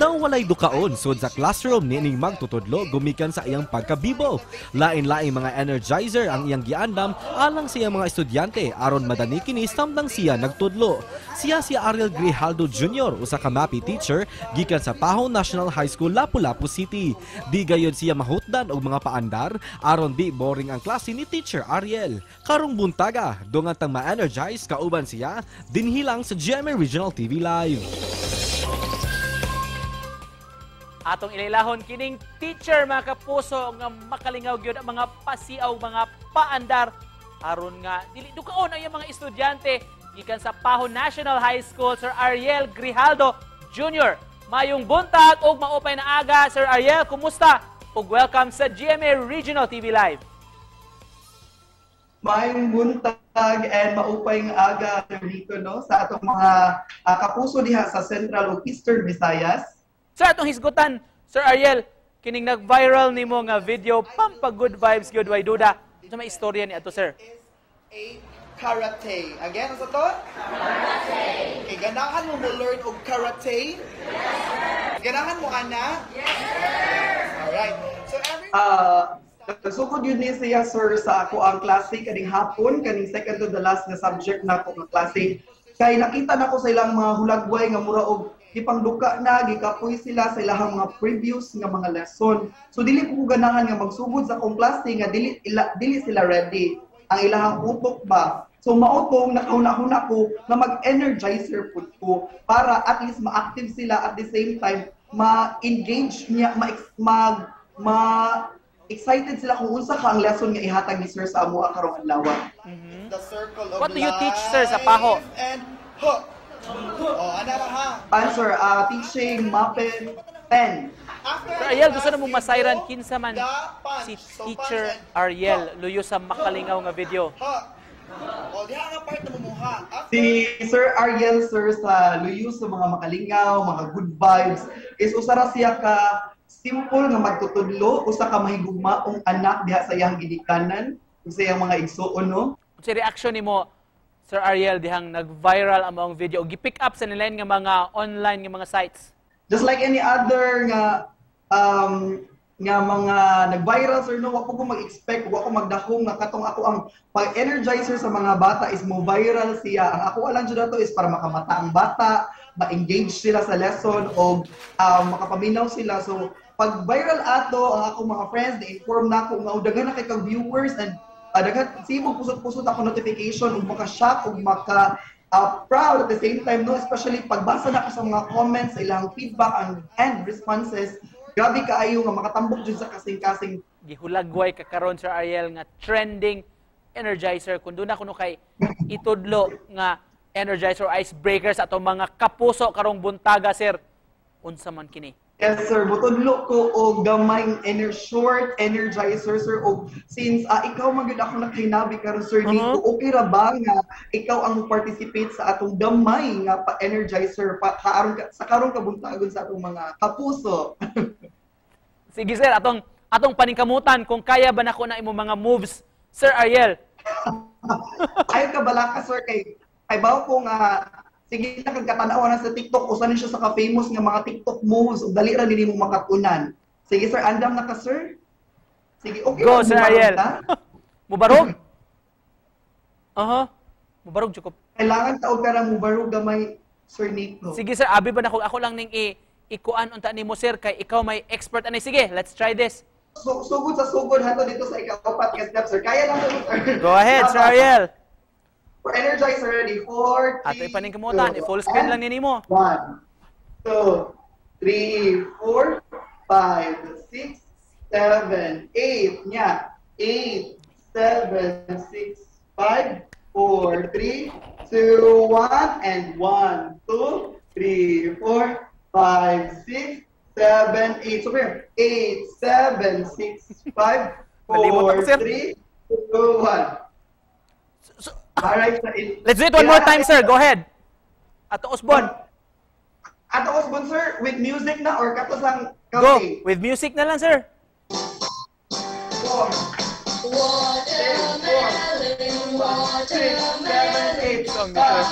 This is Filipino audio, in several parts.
Nang walay dukaon sud sa classroom nining magtutudlo gumikan sa iyang pagkabibo. Lain-laing mga energizer ang iyang giandam alang sa iyang mga estudyante aron madani kini samtang siya nagtudlo. Siya si Ariel Grijaldo Jr. usa ka MAPI teacher gikan sa Pahong National High School Lapu-Lapu City. Di gayud siya mahutdan og mga paandar aron di boring ang klase ni Teacher Ariel. Karong buntaga, dungan tang ma-energize kauban siya dinhilang sa GMA Regional TV Live. Atong ilailahon kining teacher mga kapuso nga makalingaw gyud ang mga pasiaw mga paandar aron nga dili dukaon ang mga estudyante gikan sa Pahon National High School Sir Ariel Grijaldo Jr. Mayong buntag ug maupay na aga Sir Ariel kumusta? Ug welcome sa GMA Regional TV Live. Maayong buntag and maupay nga aga dito no sa atong mga ah, kapuso diha sa Central ug Eastern Visayas. Sir, atong hisgutan, Sir Ariel, kining nag-viral nimo nga video pampa good vibes good way duda. Sa may istorya ni ato, sir. is a karate. Again, ano to? Karate. Okay, ganahan mo mo learn og karate? Yes, Ganahan mo, ana? Yes, sir! Alright. So, every... Uh, Sugod yun ni siya, sir, sa ako ang klase kaning hapon, kaning second to the last na subject na ako nga klase. Kay nakita na ko sa ilang mga hulagway nga mura og gipangduka na, gikapoy sila sa ilang mga previous nga mga lesson. So dili ko ganahan nga magsugod sa akong klase nga dili ila, dili sila ready. Ang ilahang utok ba? So mautong nakahuna-huna ko na mag-energizer pud ko para at least ma-active sila at the same time ma-engage niya ma mag ma excited sila kung unsa ka ang lesson nga ihatag ni sir sa amo karong adlaw. The circle of What do you teach, sir, sa Paho? And hook. Oh, ana ra ha. Answer, uh, teaching Muppet 10. Sir Ariel, gusto na mong masayran kinsa man si Teacher Ariel luyo sa makalingaw nga video. O, diha nga part na mumuha. Si Sir Ariel, sir, sa luyo sa mga makalingaw, mga good vibes, is usara siya ka simple nga magtutudlo, usa ka mahigugmaong anak diha sa iyang gidikanan, sa iyang mga igsuon, no? Si reaction nimo Sir Ariel dihang nag-viral mga video. Gipick up sa nilain nga mga online nga mga sites. Just like any other nga um, nga mga nag-viral sir no wako ko mag-expect wako magdahong nga katong ako ang pag-energizer sa mga bata is mo viral siya. Ang ako alam jud to is para makamata ang bata ma-engage sila sa lesson o um, makapaminaw sila. So pag viral ato ang ako mga friends na-inform na ako nga daghan na kay kag viewers and uh, daghan sibog pusot-pusot ako notification ug maka-shock ug maka uh, proud at the same time no especially pagbasa na ko sa mga comments ilang feedback and, and responses grabe kaayo nga makatambok jud sa kasing-kasing Gihulagway ka karon Sir Ariel nga trending energizer kun na kuno kay itudlo nga energizer or icebreaker sa atong mga kapuso karong buntaga sir. Unsa man kini? Yes, sir. Butodlo ko o gamay ener short energizer, sir. O since ah, ikaw magud ako nakahinabi karon sir Uh-huh. dito, okay ra ba nga ikaw ang participate sa atong gamay nga pa energizer pa kaaron ka, sa karon kabuntagon sa atong mga kapuso. Sige sir, atong atong paningkamutan kung kaya ba nako na imo mga moves Sir Ariel. Ayaw ka bala ka, sir, kay kay bawo ko nga sige na kag katanaw na sa TikTok usa ni siya sa ka famous nga mga TikTok moves ug dali ra nimo makatunan. Sige sir, andam na ka sir. Sige, okay Go ra, Sir Ariel. Mubarog? Aha. Mubarog jud ko. Kailangan taog ka ra mo barug gamay Sir Nico. Sige sir, abi ba nako ako lang ning i ikuan unta nimo sir kay ikaw may expert ani sige, let's try this. So, sugod sa sugod hato dito sa ikapat nga step sir. Kaya lang mo sir. Go ahead, Sir Ariel. For energize ready. Four, Ato three, ipaningkamutan, two, i-full screen lang nimo. One, two, three, four, five, six, seven, eight. Nya. Eight, seven, six, five, four, three, two, one, and one, two, three, four, five, six, seven, eight. So here, eight, seven, six, five, four, three, two, one. So- All right. Let's do it one more time, sir. Go ahead. Ato Osbon. Ato Osbon, sir. With music na or katos lang kaunti? Go. With music na lang, sir. Four. One, two, four. One, six, seven, eight. Song dito.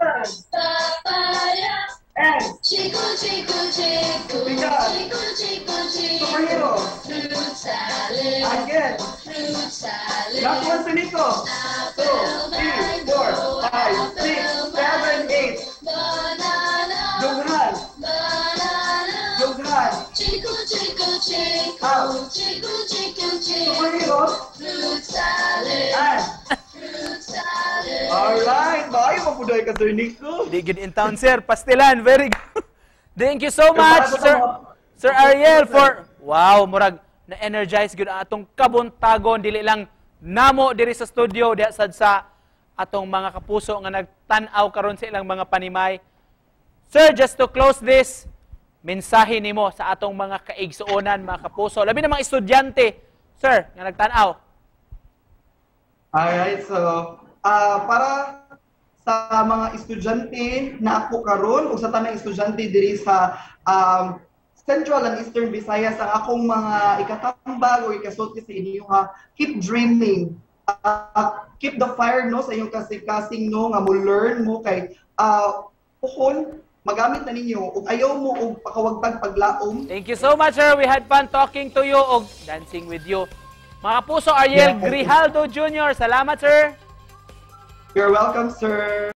Papaya. And. Chico, chico, chico. Chico, chico, chico. Superhero. Fruit salad. Again. Fruit salad. Last one, Sinico. Fruit salad mapudoy ka, Sir Nico. Di in town, sir. Pastilan, very good. Thank you so much, sir. Sir Ariel, for... Wow, murag na-energize good atong kabuntagon. Dili lang namo diri sa studio, diya sad sa atong mga kapuso nga nagtan-aw karon sa ilang mga panimay. Sir, just to close this, mensahe nimo sa atong mga kaigsuonan, mga kapuso, labi na mga estudyante, sir, nga nagtan-aw. Alright, so ah para sa mga estudyante na ako karon ug sa tanang estudyante diri sa um, Central and Eastern Visayas ang akong mga ikatambag o ikasulti sa inyo ha keep dreaming Ah, keep the fire no sa inyong kasing-kasing no nga mo learn mo kay uh, puhon magamit na ninyo ug ayaw mo og pakawagtag paglaom Thank you so much, sir. We had fun talking to you o dancing with you. Mga kapuso, Ariel Yeah. Grijaldo Jr., salamat, sir. you're welcome sir